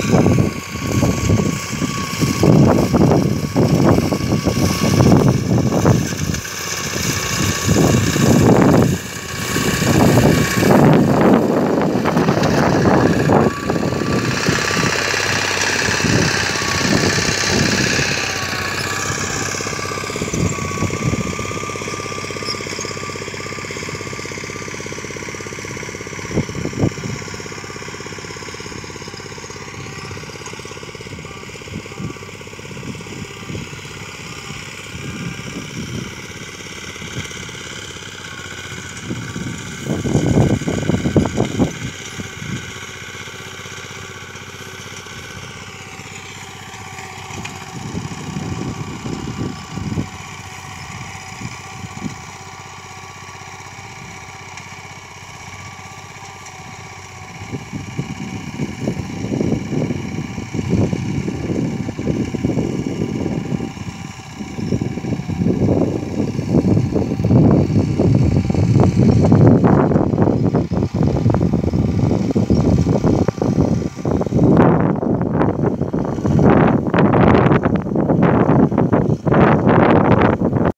you